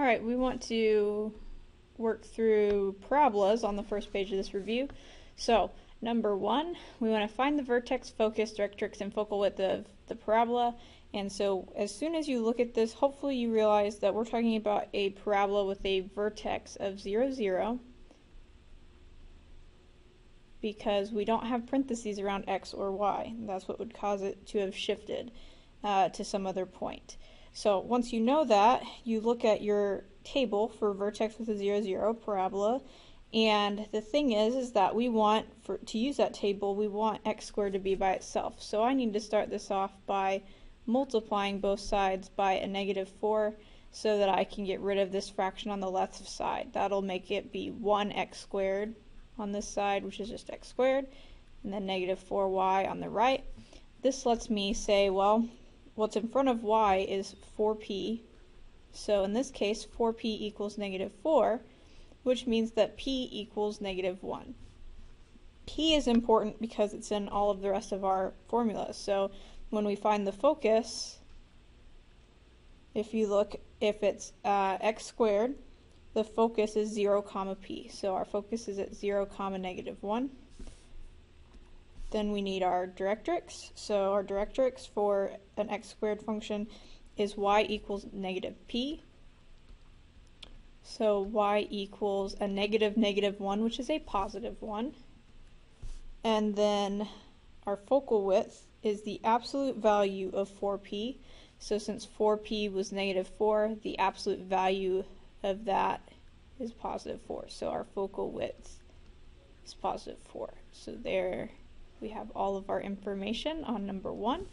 All right, we want to work through parabolas on the first page of this review. So, number one, we want to find the vertex, focus, directrix, and focal width of the parabola. And so, as soon as you look at this, hopefully you realize that we're talking about a parabola with a vertex of 0, 0, because we don't have parentheses around x or y. That's what would cause it to have shifted uh, to some other point. So once you know that, you look at your table for vertex with a 0, 0 parabola. And the thing is, is that we want, for to use that table, we want x squared to be by itself. So I need to start this off by multiplying both sides by a negative 4 so that I can get rid of this fraction on the left side. That'll make it be 1x squared on this side, which is just x squared, and then negative 4y on the right. This lets me say, well, what's in front of y is 4p. So in this case, 4p equals negative 4, which means that p equals negative 1. p is important because it's in all of the rest of our formulas. So when we find the focus, if you look, if it's uh, x squared, the focus is 0 comma p. So our focus is at 0 comma negative 1. Then we need our directrix. So our directrix for an x squared function is y equals negative p. So y equals a negative negative 1, which is a positive 1. And then our focal width is the absolute value of 4p. So since 4p was negative 4, the absolute value of that is positive 4. So our focal width is positive 4. So there we have all of our information on number one.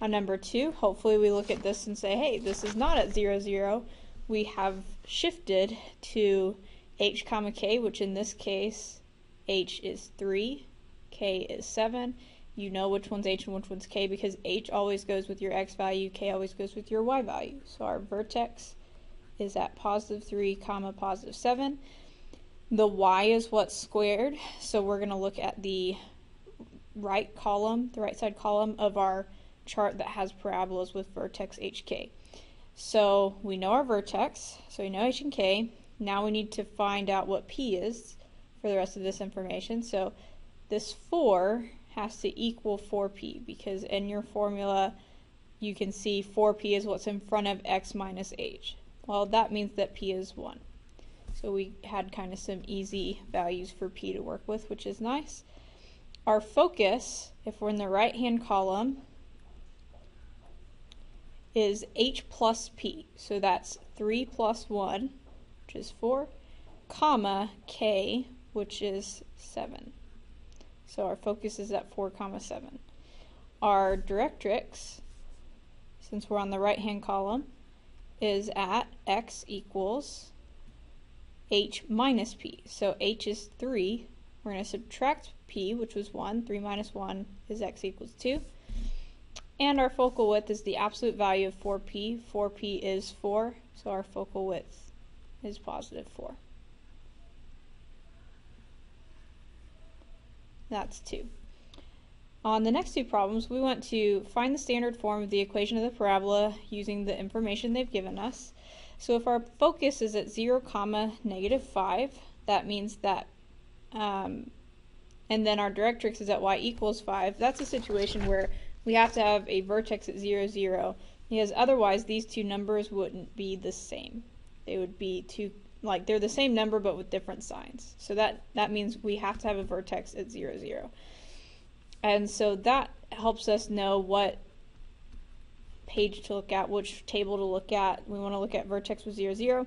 On number two, hopefully we look at this and say, hey, this is not at 0, 0. We have shifted to h comma k, which in this case, h is 3, k is 7. You know which one's h and which one's k because h always goes with your x value, k always goes with your y value. So our vertex is at positive 3 comma positive 7. The y is what's squared, so we're going to look at the right column, the right side column of our chart that has parabolas with vertex hk. So we know our vertex, so we know h and k. Now we need to find out what p is for the rest of this information. So this 4 has to equal 4p because in your formula you can see 4p is what's in front of x minus h. Well, that means that p is 1. So we had kind of some easy values for P to work with, which is nice. Our focus, if we're in the right-hand column, is H plus P. So that's 3 plus 1, which is 4, comma K, which is 7. So our focus is at 4 comma 7. Our directrix, since we're on the right-hand column, is at x equals h minus p. So h is 3. We're going to subtract p, which was 1. 3 minus 1 is x equals 2. And our focal width is the absolute value of 4p. 4p is 4, so our focal width is positive 4. That's 2. On the next two problems, we want to find the standard form of the equation of the parabola using the information they've given us. So if our focus is at 0 comma negative 5, that means that, um, and then our directrix is at y equals 5, that's a situation where we have to have a vertex at 0, 0, because otherwise these two numbers wouldn't be the same. They would be two, like they're the same number but with different signs. So that, that means we have to have a vertex at 0, 0. And so that helps us know what page to look at, which table to look at. We want to look at vertex with 0, 0.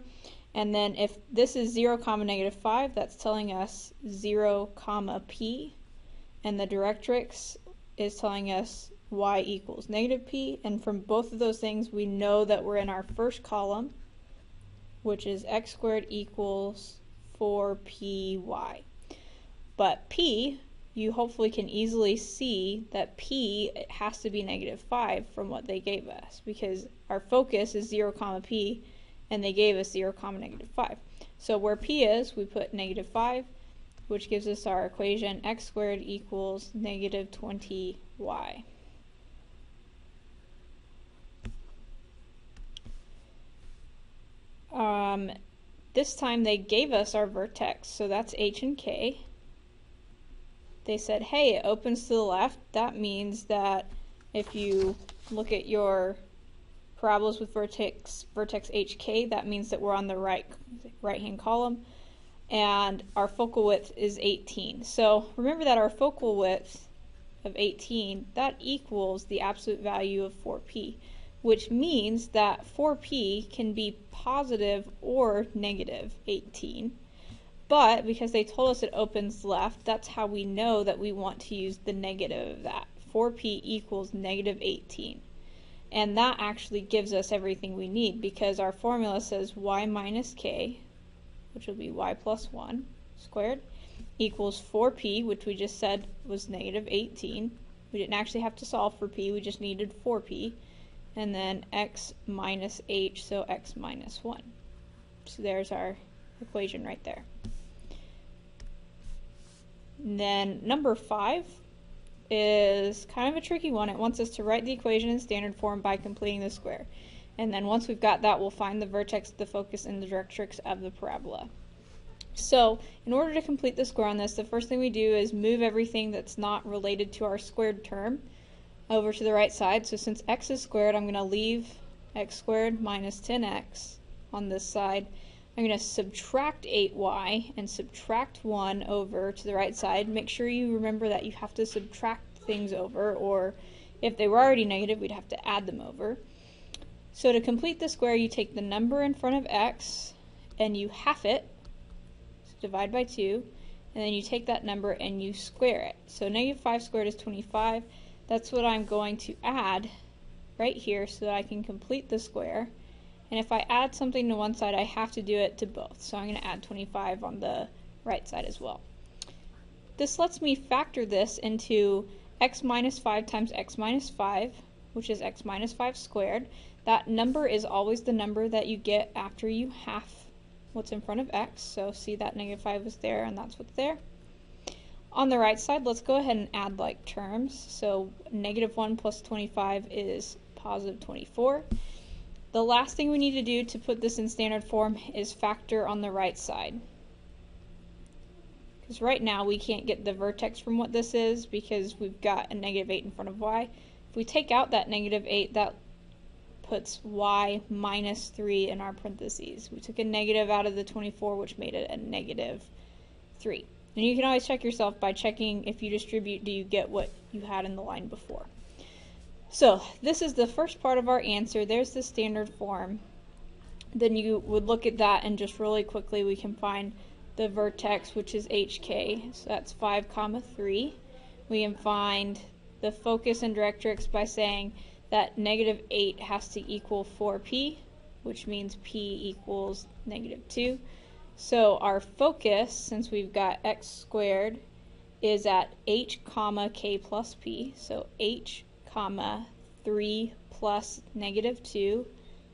And then if this is 0, comma negative 5, that's telling us 0, comma p. And the directrix is telling us y equals negative p. And from both of those things, we know that we're in our first column, which is x squared equals 4py. But p you hopefully can easily see that p has to be negative 5 from what they gave us because our focus is 0 comma p and they gave us 0 comma negative 5. So where p is, we put negative 5 which gives us our equation x squared equals negative 20y. um, this time they gave us our vertex, so that's h and k. They said, hey, it opens to the left. That means that if you look at your parabolas with vertex vertex hk, that means that we're on the right right hand column and our focal width is 18. So remember that our focal width of 18, that equals the absolute value of 4p, which means that 4p can be positive or negative 18. But because they told us it opens left, that's how we know that we want to use the negative of that. 4p equals negative 18. And that actually gives us everything we need because our formula says y minus k, which will be y plus 1 squared, equals 4p, which we just said was negative 18. We didn't actually have to solve for p, we just needed 4p. And then x minus h, so x minus 1. So there's our equation right there. Then number 5 is kind of a tricky one. It wants us to write the equation in standard form by completing the square. And then once we've got that, we'll find the vertex, the focus, and the directrix of the parabola. So in order to complete the square on this, the first thing we do is move everything that's not related to our squared term over to the right side. So since x is squared, I'm going to leave x squared minus 10x on this side. I'm going to subtract 8y and subtract 1 over to the right side. Make sure you remember that you have to subtract things over, or if they were already negative, we'd have to add them over. So to complete the square, you take the number in front of x and you half it, so divide by 2, and then you take that number and you square it. So negative 5 squared is 25. That's what I'm going to add right here so that I can complete the square. And if I add something to one side, I have to do it to both. So I'm going to add 25 on the right side as well. This lets me factor this into x minus 5 times x minus 5, which is x minus 5 squared. That number is always the number that you get after you half what's in front of x. So see that negative 5 is there and that's what's there. On the right side, let's go ahead and add like terms. So negative 1 plus 25 is positive 24. The last thing we need to do to put this in standard form is factor on the right side. Because right now we can't get the vertex from what this is because we've got a negative 8 in front of y. If we take out that negative 8, that puts y minus 3 in our parentheses. We took a negative out of the 24, which made it a negative 3. And you can always check yourself by checking if you distribute, do you get what you had in the line before. So this is the first part of our answer. There's the standard form. Then you would look at that and just really quickly we can find the vertex, which is HK. So that's 5 comma 3. We can find the focus and directrix by saying that negative 8 has to equal 4p, which means p equals negative 2. So our focus, since we've got x squared, is at h comma k plus p. So h comma 3 plus negative 2.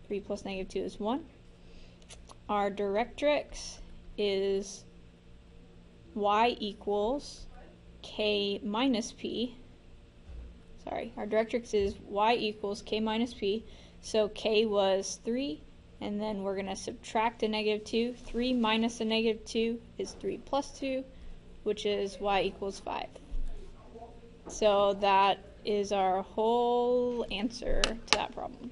3 plus negative 2 is 1. Our directrix is y equals k minus p sorry, our directrix is y equals k minus p. So k was 3, and then we're going to subtract a negative 2. 3 minus a negative 2 is 3 plus 2, which is y equals 5. So that is our whole answer to that problem.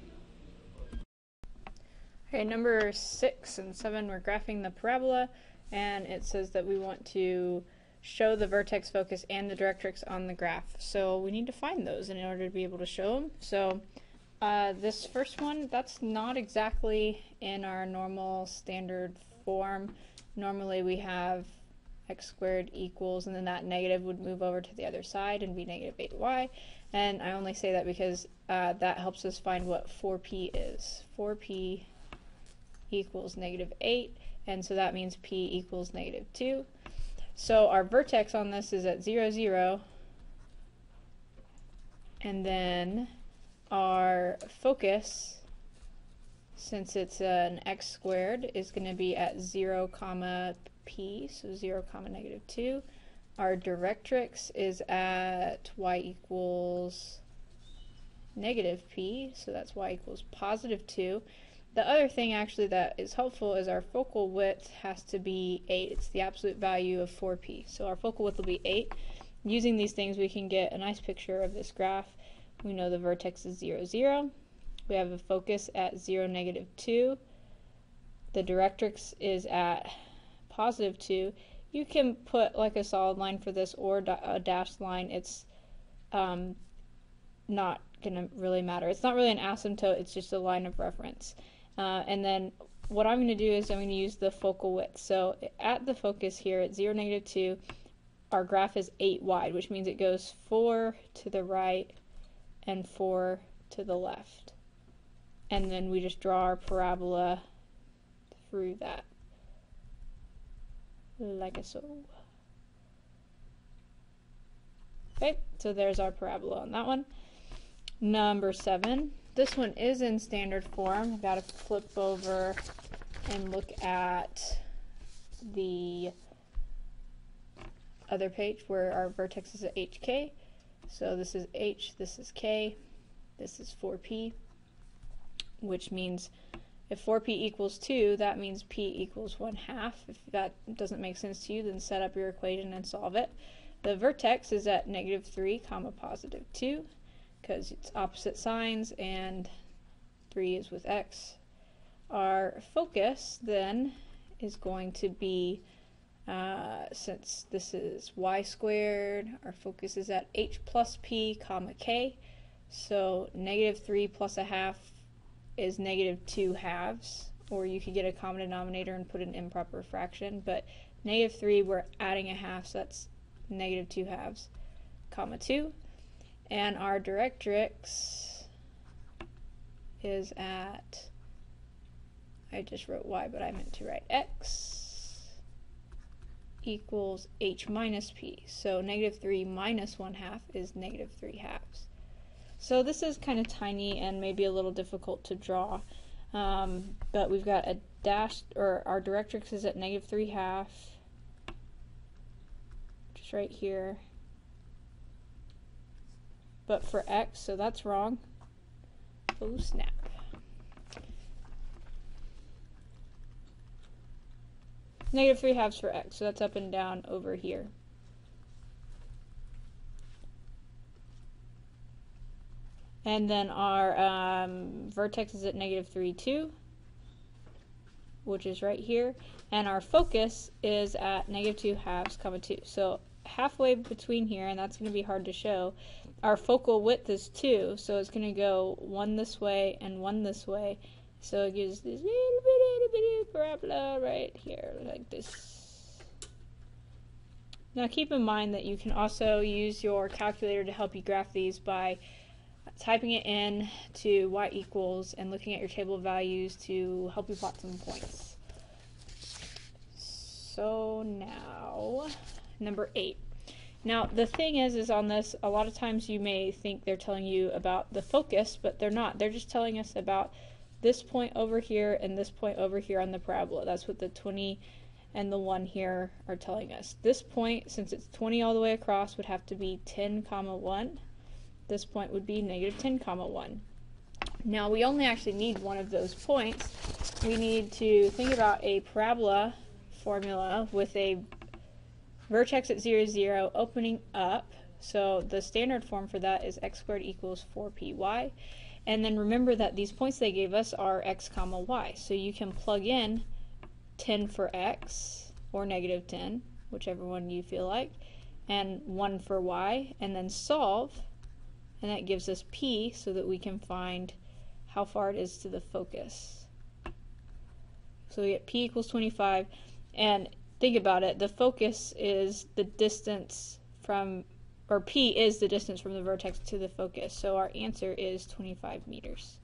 Okay, number 6 and 7, we're graphing the parabola, and it says that we want to show the vertex focus and the directrix on the graph. So we need to find those in order to be able to show them. So uh, this first one, that's not exactly in our normal standard form. Normally we have x squared equals, and then that negative would move over to the other side and be negative 8y. And I only say that because uh, that helps us find what 4p is. 4p equals negative 8, and so that means p equals negative 2. So our vertex on this is at 0, 0. And then our focus, since it's an x squared, is going to be at 0, comma p, so 0, comma negative 2. Our directrix is at y equals negative p, so that's y equals positive 2. the other thing actually that is helpful is our focal width has to be 8. It's the absolute value of 4p. So our focal width will be 8. Using these things we can get a nice picture of this graph. We know the vertex is 0, 0. We have a focus at 0, negative 2. The directrix is at positive 2. You can put like a solid line for this or a dashed line. It's um, not going to really matter. It's not really an asymptote, it's just a line of reference. Uh, and then what I'm going to do is I'm going to use the focal width. So at the focus here at 0, negative 2, our graph is 8 wide, which means it goes 4 to the right and 4 to the left. And then we just draw our parabola through that, like so. Okay, so there's our parabola on that one. Number 7, this one is in standard form. I've got to flip over and look at the other page where our vertex is at HK. So this is H, this is K, this is 4P, which means if 4P equals 2, that means P equals 1 half. If that doesn't make sense to you, then set up your equation and solve it. The vertex is at negative 3 comma positive 2 because it's opposite signs and 3 is with x. Our focus then is going to be, uh, since this is y squared, our focus is at h plus p comma k. So negative 3 plus a half is negative 2 halves, or you could get a common denominator and put an improper fraction, but negative 3 we're adding a half, so that's negative 2 halves, comma 2 and our directrix is at, I just wrote y, but I meant to write x equals h minus p. So negative 3 minus 1 half is negative 3 halves. So this is kind of tiny and maybe a little difficult to draw, um, but we've got a dash, or our directrix is at negative 3 half, just right here but for x, so that's wrong. Oh snap. Negative 3 halves for x, so that's up and down over here. And then our um, vertex is at negative 3, 2, which is right here. And our focus is at negative 2 halves, comma 2. So halfway between here, and that's going to be hard to show, our focal width is 2, so it's going to go one this way and one this way. So it gives this little bit, little bit parabola right here, like this. Now keep in mind that you can also use your calculator to help you graph these by typing it in to y equals and looking at your table of values to help you plot some points. So now, number 8. Now, the thing is, is on this, a lot of times you may think they're telling you about the focus, but they're not. They're just telling us about this point over here and this point over here on the parabola. That's what the 20 and the 1 here are telling us. This point, since it's 20 all the way across, would have to be 10 comma 1. This point would be negative 10 comma 1. Now, we only actually need one of those points. We need to think about a parabola formula with a vertex at 0, 0, opening up. So the standard form for that is x squared equals 4py. And then remember that these points they gave us are x comma y. So you can plug in 10 for x, or negative 10, whichever one you feel like, and 1 for y, and then solve, and that gives us p so that we can find how far it is to the focus. So we get p equals 25, and think about it, the focus is the distance from, or P is the distance from the vertex to the focus. So our answer is 25 meters.